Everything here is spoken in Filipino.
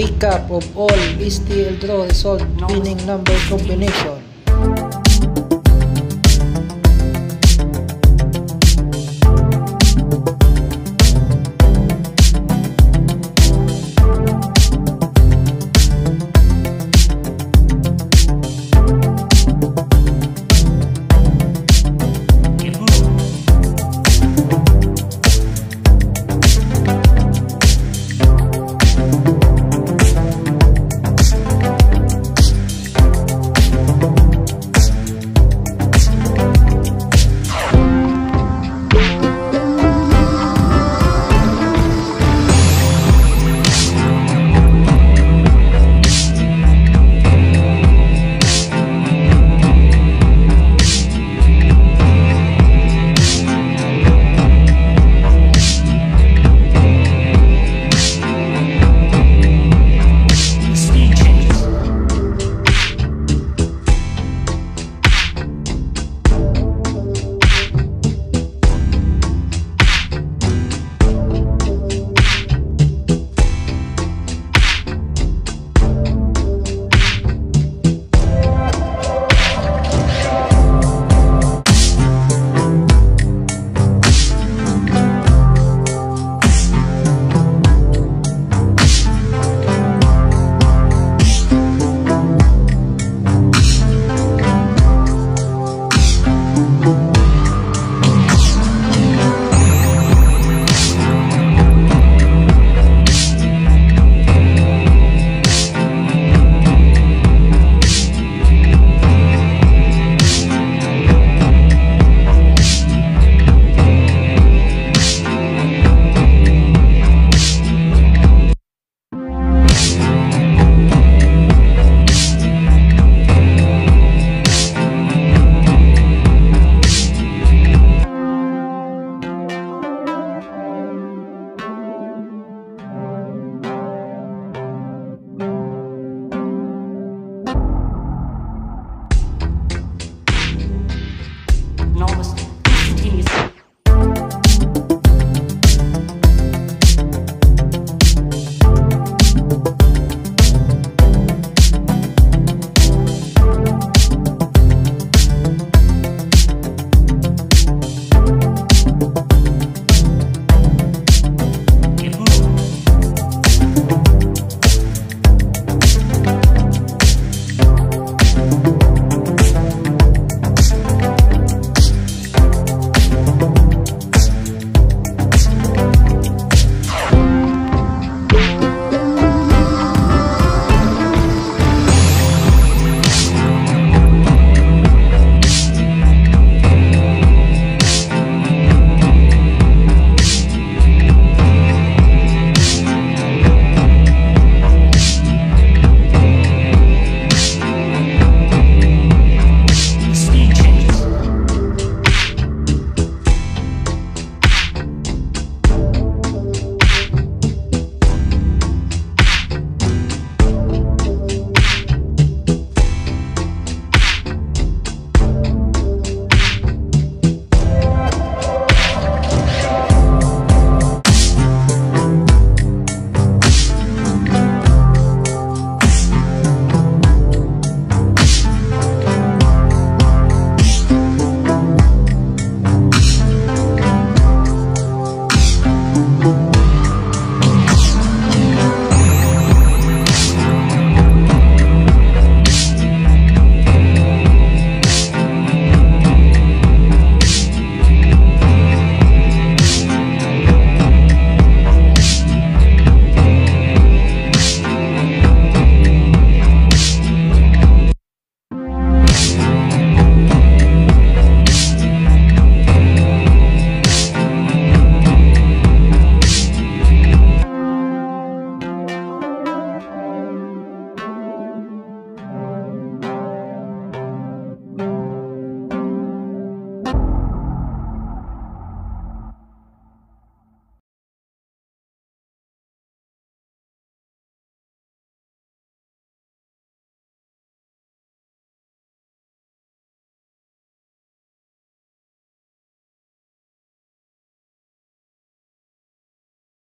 recap of all STL draw result winning number combination.